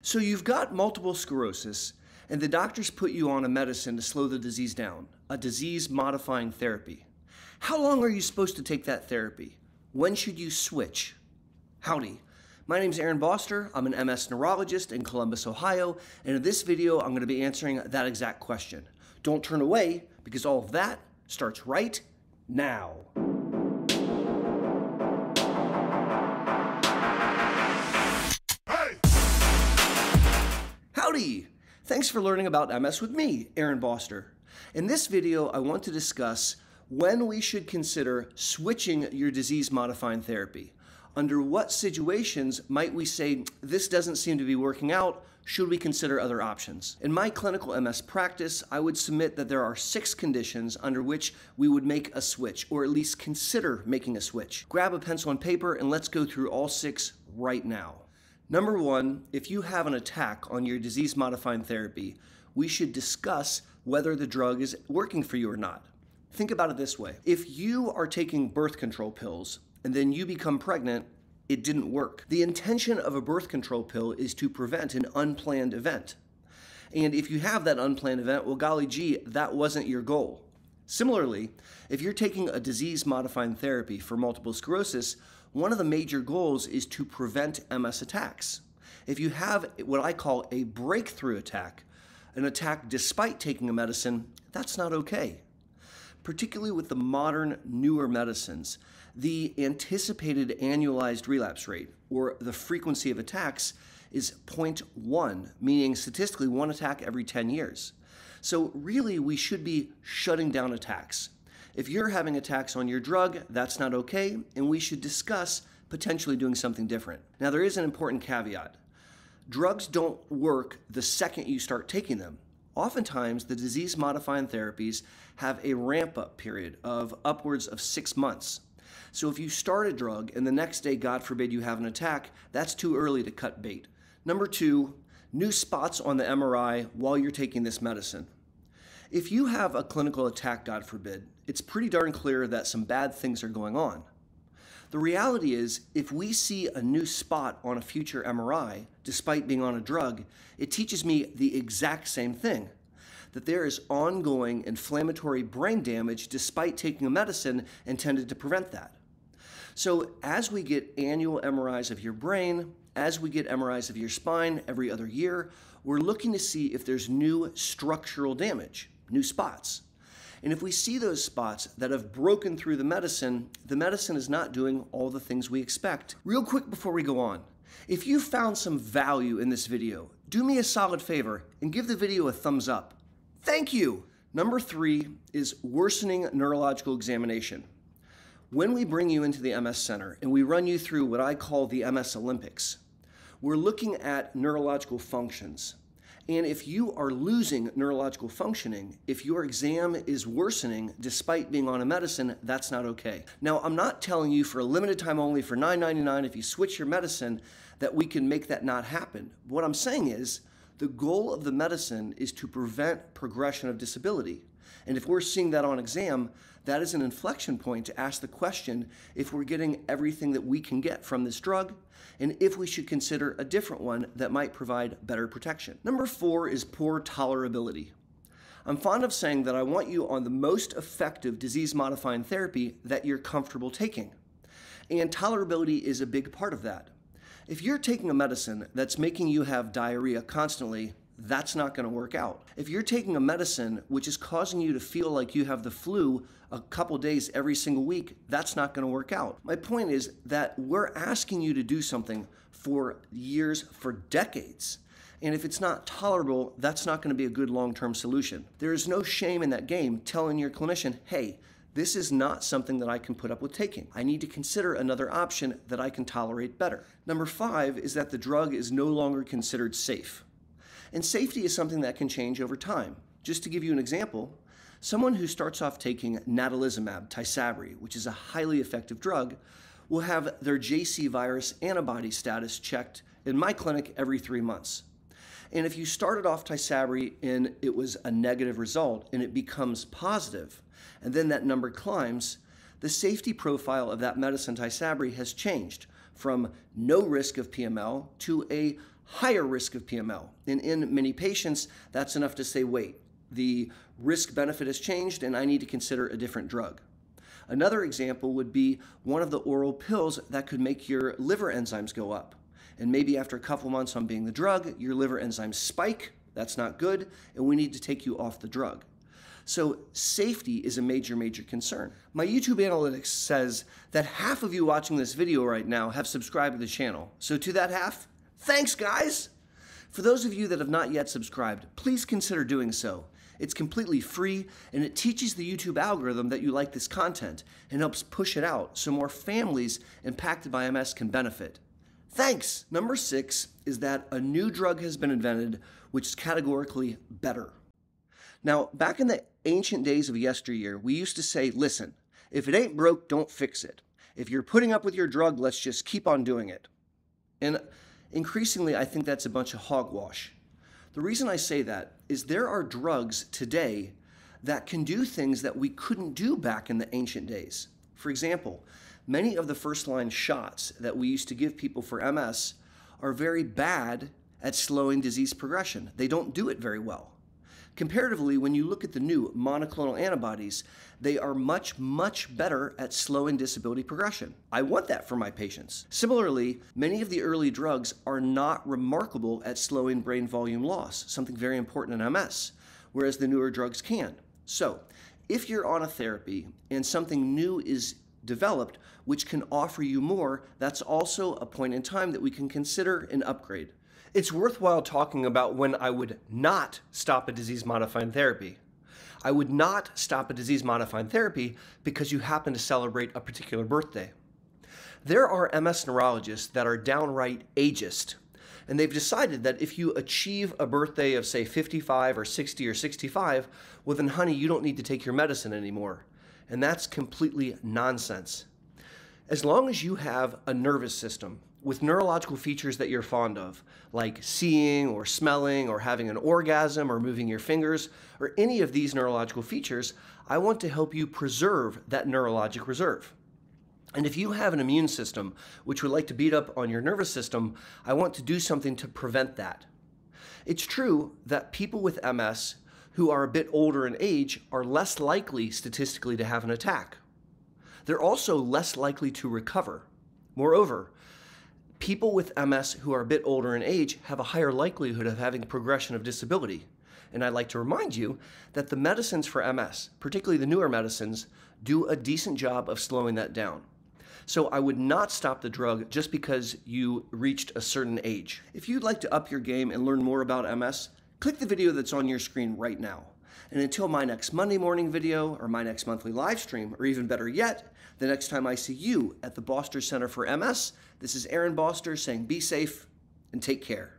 So you've got multiple sclerosis, and the doctors put you on a medicine to slow the disease down, a disease modifying therapy. How long are you supposed to take that therapy? When should you switch? Howdy. My name is Aaron Boster. I'm an MS neurologist in Columbus, Ohio, and in this video, I'm going to be answering that exact question. Don't turn away because all of that starts right now. Howdy! Thanks for learning about MS with me, Aaron Boster. In this video, I want to discuss when we should consider switching your disease modifying therapy. Under what situations might we say, this doesn't seem to be working out, should we consider other options? In my clinical MS practice, I would submit that there are six conditions under which we would make a switch, or at least consider making a switch. Grab a pencil and paper and let's go through all six right now. Number one, if you have an attack on your disease modifying therapy, we should discuss whether the drug is working for you or not. Think about it this way if you are taking birth control pills and then you become pregnant, it didn't work. The intention of a birth control pill is to prevent an unplanned event. And if you have that unplanned event, well, golly gee, that wasn't your goal. Similarly, if you're taking a disease modifying therapy for multiple sclerosis, one of the major goals is to prevent MS attacks. If you have what I call a breakthrough attack, an attack despite taking a medicine, that's not okay. Particularly with the modern, newer medicines, the anticipated annualized relapse rate, or the frequency of attacks, is 0.1, meaning statistically one attack every 10 years. So, really, we should be shutting down attacks. If you're having attacks on your drug, that's not okay, and we should discuss potentially doing something different. Now, there is an important caveat drugs don't work the second you start taking them. Oftentimes, the disease modifying therapies have a ramp up period of upwards of six months. So, if you start a drug and the next day, God forbid, you have an attack, that's too early to cut bait. Number two, new spots on the MRI while you're taking this medicine. If you have a clinical attack, God forbid, it's pretty darn clear that some bad things are going on. The reality is, if we see a new spot on a future MRI, despite being on a drug, it teaches me the exact same thing that there is ongoing inflammatory brain damage despite taking a medicine intended to prevent that. So, as we get annual MRIs of your brain, as we get MRIs of your spine every other year, we're looking to see if there's new structural damage new spots. And if we see those spots that have broken through the medicine, the medicine is not doing all the things we expect. Real quick before we go on, if you found some value in this video, do me a solid favor and give the video a thumbs up. Thank you! Number three is worsening neurological examination. When we bring you into the MS Center and we run you through what I call the MS Olympics, we're looking at neurological functions. And if you are losing neurological functioning, if your exam is worsening despite being on a medicine, that's not okay. Now, I'm not telling you for a limited time only for $9.99 if you switch your medicine that we can make that not happen. What I'm saying is the goal of the medicine is to prevent progression of disability. And if we're seeing that on exam, that is an inflection point to ask the question if we're getting everything that we can get from this drug and if we should consider a different one that might provide better protection. Number four is poor tolerability. I'm fond of saying that I want you on the most effective disease modifying therapy that you're comfortable taking. And tolerability is a big part of that. If you're taking a medicine that's making you have diarrhea constantly, that's not going to work out. If you're taking a medicine which is causing you to feel like you have the flu a couple days every single week, that's not going to work out. My point is that we're asking you to do something for years, for decades. And if it's not tolerable, that's not going to be a good long term solution. There is no shame in that game telling your clinician, hey, this is not something that I can put up with taking. I need to consider another option that I can tolerate better. Number five is that the drug is no longer considered safe. And safety is something that can change over time. Just to give you an example, someone who starts off taking natalizumab, Tysabri, which is a highly effective drug, will have their JC virus antibody status checked in my clinic every three months. And if you started off Tysabri and it was a negative result and it becomes positive, and then that number climbs, the safety profile of that medicine Tysabri has changed from no risk of PML to a higher risk of PML. And in many patients, that's enough to say, wait, the risk benefit has changed and I need to consider a different drug. Another example would be one of the oral pills that could make your liver enzymes go up. And maybe after a couple months on being the drug, your liver enzymes spike. That's not good, and we need to take you off the drug. So safety is a major, major concern. My YouTube analytics says that half of you watching this video right now have subscribed to the channel. So to that half, thanks guys! For those of you that have not yet subscribed, please consider doing so. It's completely free and it teaches the YouTube algorithm that you like this content and helps push it out so more families impacted by MS can benefit. Thanks! Number six is that a new drug has been invented which is categorically better. Now, back in the ancient days of yesteryear, we used to say, listen, if it ain't broke, don't fix it. If you're putting up with your drug, let's just keep on doing it. And increasingly, I think that's a bunch of hogwash. The reason I say that is there are drugs today that can do things that we couldn't do back in the ancient days. For example, many of the first line shots that we used to give people for MS are very bad at slowing disease progression. They don't do it very well. Comparatively, when you look at the new monoclonal antibodies, they are much, much better at slowing disability progression. I want that for my patients. Similarly, many of the early drugs are not remarkable at slowing brain volume loss, something very important in MS, whereas the newer drugs can. So, if you're on a therapy and something new is developed which can offer you more, that's also a point in time that we can consider an upgrade it's worthwhile talking about when I would not stop a disease modifying therapy. I would not stop a disease modifying therapy because you happen to celebrate a particular birthday. There are MS neurologists that are downright ageist, and they've decided that if you achieve a birthday of, say, 55 or 60 or 65, well, then, honey, you don't need to take your medicine anymore. And that's completely nonsense. As long as you have a nervous system with neurological features that you're fond of, like seeing or smelling or having an orgasm or moving your fingers, or any of these neurological features, I want to help you preserve that neurologic reserve. And if you have an immune system which would like to beat up on your nervous system, I want to do something to prevent that. It's true that people with MS who are a bit older in age are less likely statistically to have an attack. They're also less likely to recover. Moreover, people with MS who are a bit older in age have a higher likelihood of having progression of disability. And I'd like to remind you that the medicines for MS, particularly the newer medicines, do a decent job of slowing that down. So I would not stop the drug just because you reached a certain age. If you'd like to up your game and learn more about MS, click the video that's on your screen right now. And until my next Monday morning video or my next monthly live stream, or even better yet, the next time I see you at the Boster Center for MS, this is Aaron Boster saying be safe and take care.